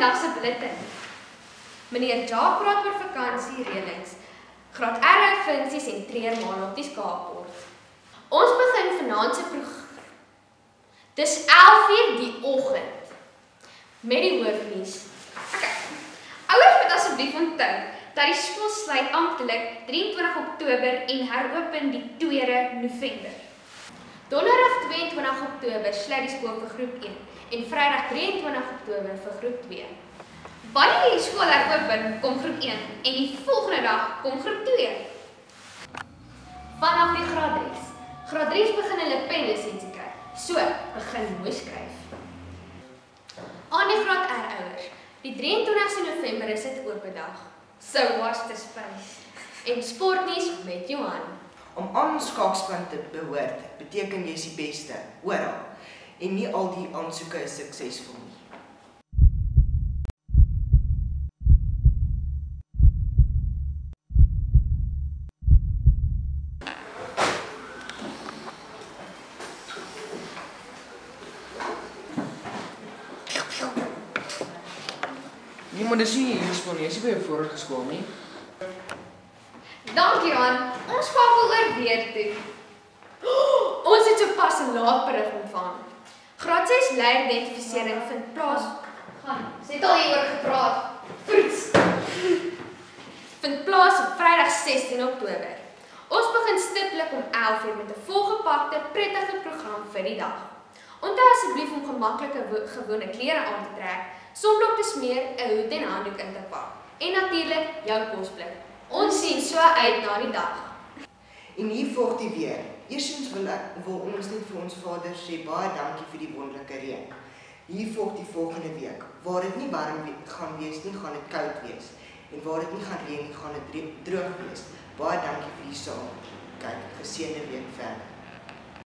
vandag se bulletin. Meneer Jacques praat oor vakansiereëlings. Graad R funksies en treermaande op die skaapbord. Ons begin vanaand se program. Dis 11:00 die oggend. Met die hoofnuus. Okay. Ouers moet asseblief onthou dat die skool sluit amptelik 23 Oktober en heropen die 2de November. Donderdag 22 Oktober sluit skool vir groep 1 en Vrydag 23 Oktober vir groep 2. Wanneer die skool heropen, kom groep 1 en die volgende dag kom groep 2. Vanaf die graad 3. Graad 3 begin hulle penlisensie kry. So, begin mooi skryf. Aan die graad R ouers. Die 23ste November is dit oop dag. So watch the space. En sportnuus met Johan. Om aan skaakspan te behoort, beteken jy is die beste, oral. En nie al die aansoeke is suksesvol nie. Nee, maar dis nie hier skool nie. Jy's nie by jou vorige skool nie. Dankie Johan. Ons skakel oor weer toe. Ons het sopas 'n laatberig ontvang. Graad 6 leieridentifikasering vind plaas. Gaan. Ons het al hieroor gepraat. Vroets. Vind plaas op Vrydag 16 Oktober. Ons begin stiptelik om 11:00 met 'n volgepakte, prettige program vir die dag. Onthou asseblief om gemaklike wo- gewone klere aan te trek, sonblok te smeer, 'n hoed en handdoek in te pak en natuurlik jou kosblik. Ons sien so uit na die dag. En hier volg die weer. Eerstens wil ek wil ons net vir ons Vader sê baie dankie vir die wonderlike reën. Hier volg die volgende week. Waar dit nie warm gaan wees nie, gaan dit koud wees. En waar dit nie gaan reën nie, gaan dit droog wees. Baie dankie vir die saam. Kyk, geseënde week verder.